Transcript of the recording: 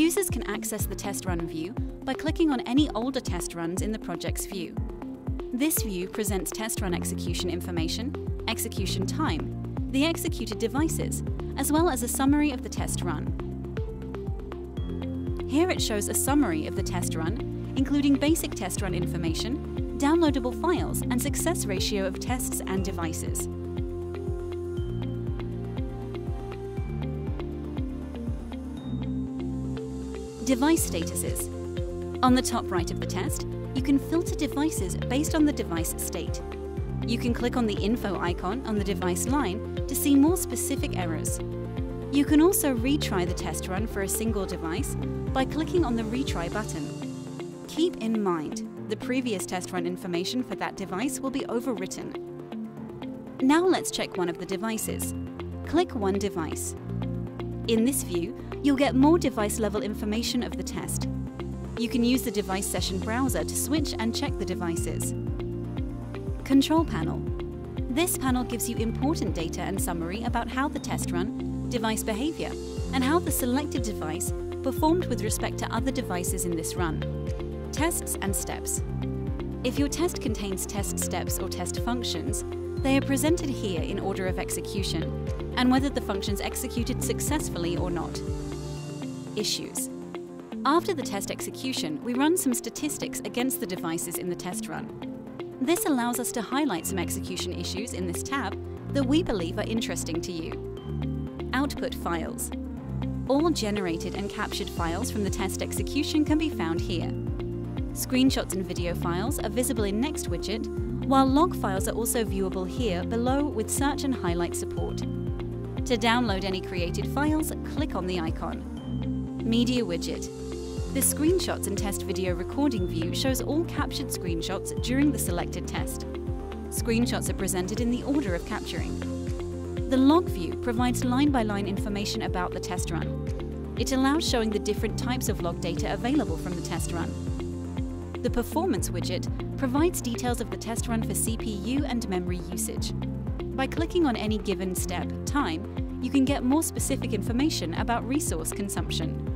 Users can access the test run view by clicking on any older test runs in the project's view. This view presents test run execution information, execution time, the executed devices, as well as a summary of the test run. Here it shows a summary of the test run, including basic test run information, downloadable files, and success ratio of tests and devices. Device statuses. On the top right of the test, you can filter devices based on the device state. You can click on the info icon on the device line to see more specific errors. You can also retry the test run for a single device by clicking on the retry button. Keep in mind, the previous test run information for that device will be overwritten. Now let's check one of the devices. Click One Device. In this view, you'll get more device-level information of the test. You can use the device session browser to switch and check the devices. Control Panel. This panel gives you important data and summary about how the test run, device behavior, and how the selected device performed with respect to other devices in this run. Tests and steps. If your test contains test steps or test functions, they are presented here in order of execution, and whether the functions executed successfully or not. Issues. After the test execution, we run some statistics against the devices in the test run. This allows us to highlight some execution issues in this tab that we believe are interesting to you. Output files. All generated and captured files from the test execution can be found here. Screenshots and video files are visible in Next widget, while log files are also viewable here below with search and highlight support. To download any created files, click on the icon. Media widget. The Screenshots and Test Video Recording view shows all captured screenshots during the selected test. Screenshots are presented in the order of capturing. The Log view provides line-by-line -line information about the test run. It allows showing the different types of log data available from the test run. The Performance widget provides details of the test run for CPU and memory usage. By clicking on any given step, time, you can get more specific information about resource consumption.